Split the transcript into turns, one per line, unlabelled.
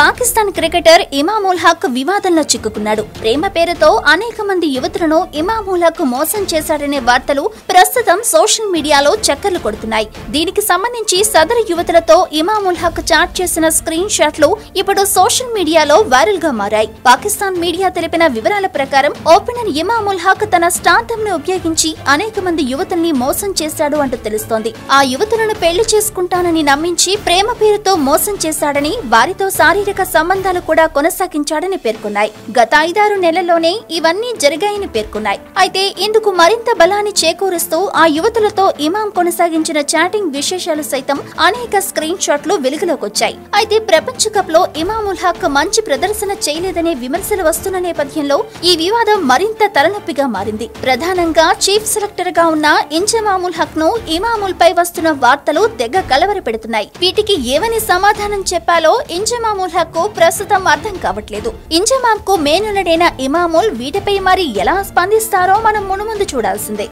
Pakistan cricketer Imamul Haq వివాదంలో చిక్కుకున్నాడు. ప్రేమ పేరుతో అనేక మంది యువతులను ఇమాముల్ హక్ మోసం చేశాడనే వార్తలు ప్రస్తుతం సోషల్ మీడియాలో చక్కర్లు కొడుతున్నాయి. దీనికి సంబంధించి సదరు యువతులతో ఇమాముల్ హక్ చాట్ చేసిన స్క్రీన్ షాట్లు ఇప్పుడు సోషల్ మీడియాలో వైరల్గా మారాయి. పాకిస్తాన్ మీడియా తెలిపిన వివరాల ప్రకారం ఓపెనర్ ఇమాముల్ హక్ తన స్టార్థం ను ఉపయోగించి అనేక మంది యువతుల్ని మోసం చేశాడు అంటూ తెలుస్తోంది. ఆ యువతులను పెళ్ళి చేసుకుంటానని నమ్మించి ప్రేమ పేరుతో మోసం చేశాడని వారితో శారీరక సంబంధాలు కూడా కొనసాగించాడని పేర్కొన్నాయి. గత ఐదారు నెలల్లోనే ఇవన్నీ జరిగాయని పేర్కొన్నాయి. అయితే ఇందుకు మరింత బలాన్ని చేకూరుస్తూ ఆ యువతులతో ఇమాం కొనసాగించిన చాటింగ్ విశేషాలు సైతం అనేక స్క్రీన్ షాట్లు వెలుగులోకి వచ్చాయి అయితే ప్రపంచ కప్లో ఇమాముల్ హక్ మంచి ప్రదర్శన చేయలేదనే విమర్శలు వస్తున్న నేపథ్యంలో ఈ వివాదం మరింత తలనొప్పిగా మారింది. ప్రధానంగా చీఫ్ సెలెక్టర్గా ఉన్న ఇంజమాముల్ హక్ను ఇమాముల్ పై వస్తున్న వార్తలు తెగ కలవర పెడుతున్నాయి వీటికి ఏమని సమాధానం చెప్పాలో ఇంజమాముల్ హక్కు ప్రస్తుతం అర్థం కావట్లేదు. ఇంజమామ్కు మేనలుడైన ఇమాముల్ వీటిపై మరి ఎలా స్పందిస్తారో మనం మునుముందు చూడాల్సిందే.